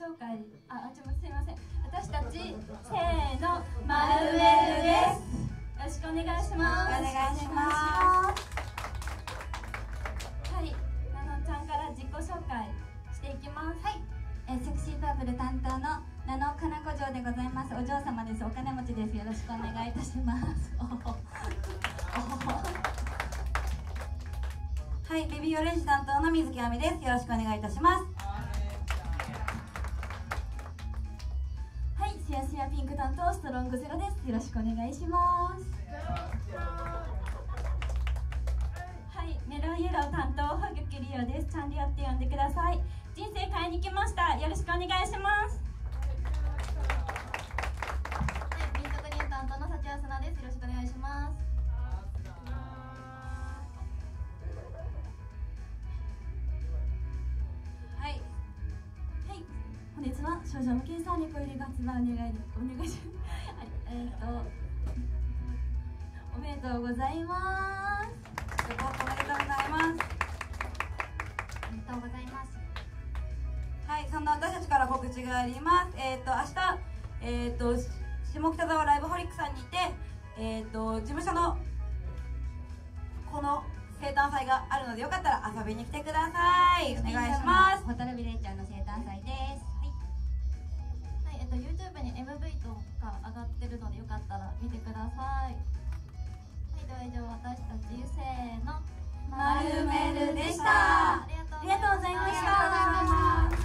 紹介。ああちょっとすいません。私たちせーの。マルメルです。よろしくお願いします。お願いします。はい。ナノちゃんから自己紹介していきます。はい、えーセクシーパープル担当の名野かなこ嬢でございます。お嬢様です。お金持ちです。よろしくお願いいたします。はい。ベビーオレンジ担当の水木亜美です。よろしくお願いいたしますピンク担当ストロングゼロです。よろしくお願いします。はいメロンイエロー担当ハグキリオです。チャンリオって呼んでください。人生変えに来ました。よろしくお願いします。本日は少女の計算力より活動お願いお願いします。はいえっ、とおめでとうございます。おめでとうございます。ありがとうございます。はい、そんな私たちから告知があります。えっ、と、明日、えっ、と、下北沢ライブホリックさんにて、えっ、と、事務所の、この生誕祭があるので、よかったら遊びに来てください。お願いします。ホタルビレンちゃんのと YouTube に MV とか上がってるのでよかったら見てください。はい、では以上私たちせーの。まるめるでした。ありがとうございました